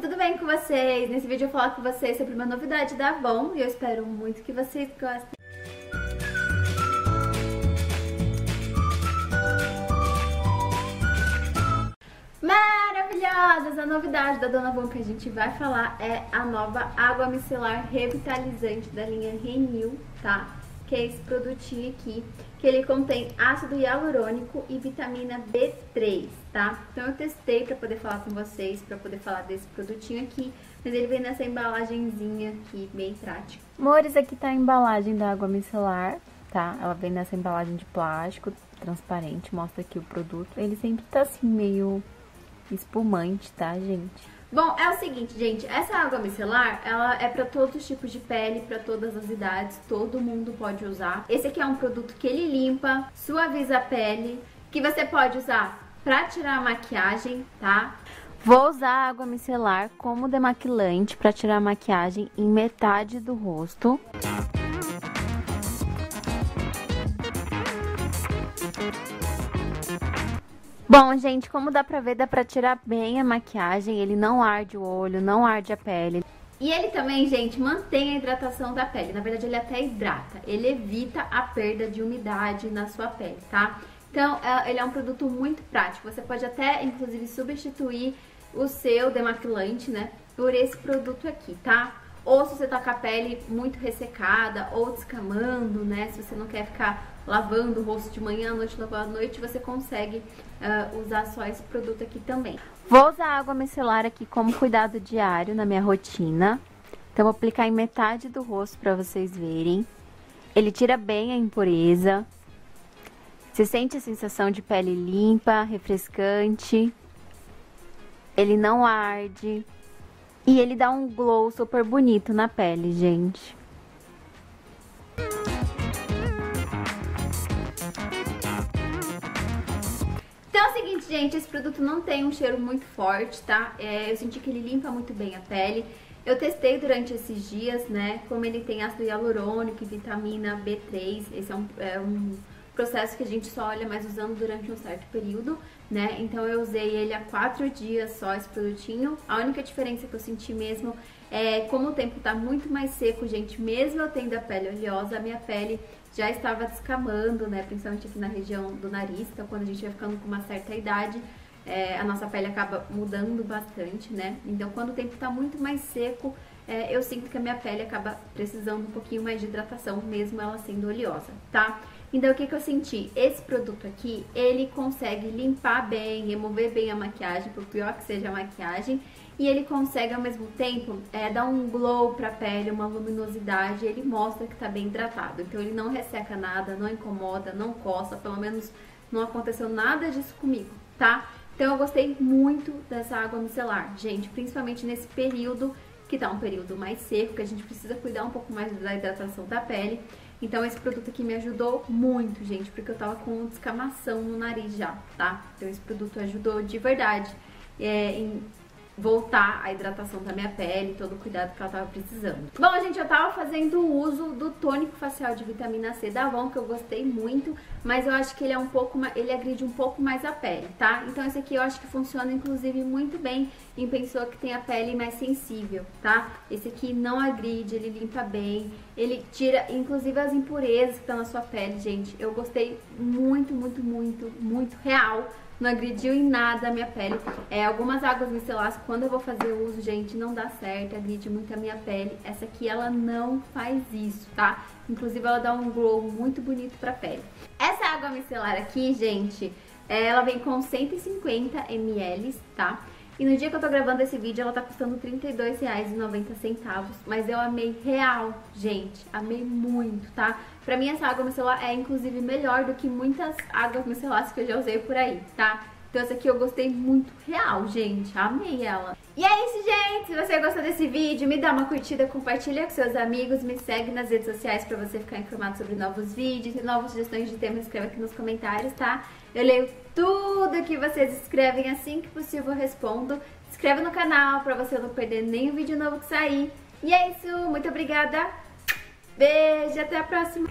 tudo bem com vocês? Nesse vídeo eu falar com vocês sobre uma novidade da Avon e eu espero muito que vocês gostem. Maravilhosas! A novidade da Dona Avon que a gente vai falar é a nova água micelar revitalizante da linha Renew, tá? Que é esse produtinho aqui, que ele contém ácido hialurônico e vitamina B3, tá? Então eu testei para poder falar com vocês, para poder falar desse produtinho aqui, mas ele vem nessa embalagenzinha aqui, bem prática. Amores, aqui tá a embalagem da água micelar, tá? Ela vem nessa embalagem de plástico transparente, mostra aqui o produto. Ele sempre tá assim, meio espumante, tá, gente? Bom, é o seguinte, gente, essa água micelar, ela é para todos os tipos de pele, para todas as idades, todo mundo pode usar. Esse aqui é um produto que ele limpa, suaviza a pele, que você pode usar para tirar a maquiagem, tá? Vou usar a água micelar como demaquilante para tirar a maquiagem em metade do rosto. Bom, gente, como dá pra ver, dá pra tirar bem a maquiagem, ele não arde o olho, não arde a pele. E ele também, gente, mantém a hidratação da pele. Na verdade, ele até hidrata. Ele evita a perda de umidade na sua pele, tá? Então, é, ele é um produto muito prático. Você pode até, inclusive, substituir o seu demaquilante, né, por esse produto aqui, tá? Ou se você tá com a pele muito ressecada ou descamando, né? Se você não quer ficar lavando o rosto de manhã, à noite, lavar à noite, você consegue uh, usar só esse produto aqui também. Vou usar água micelar aqui como cuidado diário na minha rotina. Então, vou aplicar em metade do rosto para vocês verem. Ele tira bem a impureza. Você sente a sensação de pele limpa, refrescante. Ele não arde. E ele dá um glow super bonito na pele, gente. Então é o seguinte, gente, esse produto não tem um cheiro muito forte, tá? É, eu senti que ele limpa muito bem a pele. Eu testei durante esses dias, né? Como ele tem ácido hialurônico e vitamina B3, esse é um, é um processo que a gente só olha mais usando durante um certo período, né? Então eu usei ele há quatro dias só, esse produtinho. A única diferença que eu senti mesmo é como o tempo tá muito mais seco, gente, mesmo eu tendo a pele oleosa, a minha pele já estava descamando, né? Principalmente aqui na região do nariz, então quando a gente vai ficando com uma certa idade, é, a nossa pele acaba mudando bastante, né? Então quando o tempo tá muito mais seco, é, eu sinto que a minha pele acaba precisando um pouquinho mais de hidratação, mesmo ela sendo oleosa, tá? Então, o que, que eu senti? Esse produto aqui, ele consegue limpar bem, remover bem a maquiagem, por pior que seja a maquiagem, e ele consegue, ao mesmo tempo, é, dar um glow pra pele, uma luminosidade, ele mostra que tá bem hidratado. Então, ele não resseca nada, não incomoda, não coça, pelo menos não aconteceu nada disso comigo, tá? Então, eu gostei muito dessa água micelar, gente, principalmente nesse período que tá um período mais seco, que a gente precisa cuidar um pouco mais da hidratação da pele. Então esse produto aqui me ajudou muito, gente, porque eu tava com descamação no nariz já, tá? Então esse produto ajudou de verdade é, em voltar a hidratação da minha pele, todo o cuidado que ela tava precisando. Bom, gente, eu tava fazendo uso do tônico facial de vitamina C da Avon, que eu gostei muito, mas eu acho que ele é um pouco, ele agride um pouco mais a pele, tá? Então esse aqui eu acho que funciona inclusive muito bem em pessoa que tem a pele mais sensível, tá? Esse aqui não agride, ele limpa bem, ele tira inclusive as impurezas que estão na sua pele, gente. Eu gostei muito, muito, muito, muito real não agrediu em nada a minha pele. É, algumas águas micelares, quando eu vou fazer uso, gente, não dá certo, agride muito a minha pele. Essa aqui, ela não faz isso, tá? Inclusive, ela dá um glow muito bonito pra pele. Essa água micelar aqui, gente, ela vem com 150 ml, tá? E no dia que eu tô gravando esse vídeo, ela tá custando R$32,90, mas eu amei real, gente, amei muito, tá? Pra mim essa água micelar é inclusive melhor do que muitas águas micelares que eu já usei por aí, tá? Então essa aqui eu gostei muito real, gente. Amei ela. E é isso, gente. Se você gostou desse vídeo, me dá uma curtida, compartilha com seus amigos, me segue nas redes sociais pra você ficar informado sobre novos vídeos e novas sugestões de temas, escreve aqui nos comentários, tá? Eu leio tudo que vocês escrevem, assim que possível respondo. Se no canal pra você não perder nenhum vídeo novo que sair. E é isso, muito obrigada. Beijo, até a próxima.